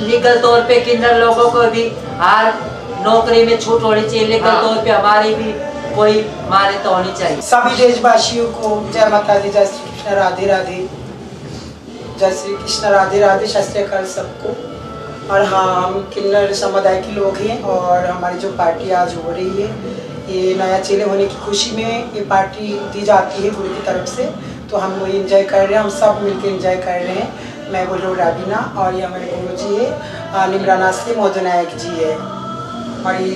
Legal तौर पे किन्नर लोगों को भी हर नौकरी में छूट होनी चाहिए। लीगल हाँ। तौर पे हमारी भी कोई मान्यता होनी चाहिए। सभी देशवासियों को जय माता दी जय श्री कृष्ण राधे राधे। जय श्री कृष्ण राधे राधे सत सबको। और हाँ हम किन्नर समुदाय के लोग हैं और हमारी जो पार्टी आज हो रही है ये नया चेले होने की खुशी में ये पार्टी दी जाती है गुरु की तरफ़ से। तो हम वो इंजॉय कर रहे हैं हम सब मिलकर इंजॉय कर रहे हैं। मैं बोल रही हूँ राबीना और ये हमारे गुरु जी है। निमराना से मौजू नायक जी है। और ये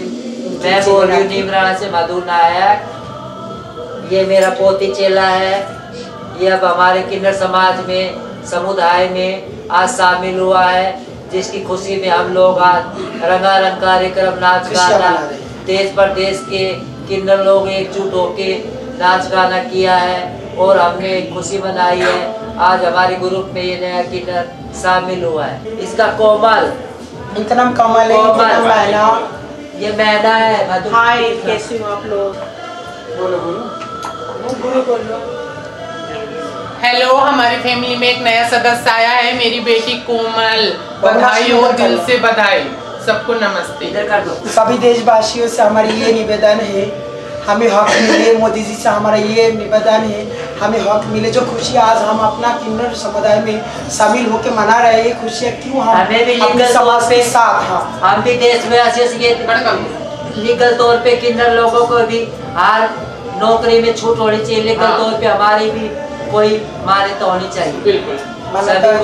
मैं बोल रही हूँ नीमराना से मधु नायक ये मेरा पोती चेला है। ये अब हमारे किन्नर समाज में समुदाय में आज शामिल हुआ है जिसकी खुशी में हम लोग आज रंगारंग कार्यक्रम नाच गाना रहे हैं। देश प्रदेश के किन्नर लोग एकजुट होके नाच गाना किया है और हमने खुशी मनाई है। आज हमारे ग्रुप में ये नया किन्नर शामिल हुआ है। इसका कोमल। इनका नाम कमल है इनका नाम मैना ये मैना है मधु हाय कैसे हो आप लोग? बोलो बोलो। गुरु बोलो हेलो हमारी फैमिली में एक नया सदस्य आया है मेरी बेटी कोमल। बधाई हो दिल से बधाई। सबको नमस्ते। इधर कर दो। सभी देशवासियों से हमारी ये निवेदन है हमें हक मिले मोदी जी से हमारा ये निवेदन है हमें हक मिले जो खुशी आज हम अपना किन्नर समुदाय में शामिल होकर मना रहे हैं खुशियाँ क्यों हम हमें भी लीगल तौर समाज के पे साथ हाँ? हम भी देश में एसोसिएट लीगल तौर पे किन्नर लोगों को भी हर नौकरी में छूट होनी चाहिए। लीगल हाँ। तौर पे हमारी भी कोई मान्यता होनी चाहिए। बिल्कुल।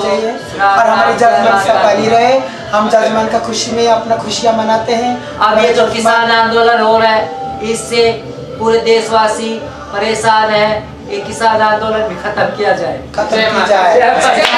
चाहिए। और हमारी राम जजमान से बनी रहे। हम जजमान का खुशी में अपना खुशियाँ मनाते हैं। अब ये जो किसान आंदोलन हो रहा है इससे पूरे देशवासी परेशान है ये किसान आंदोलन भी खत्म किया जाए। खत्म किया जाए।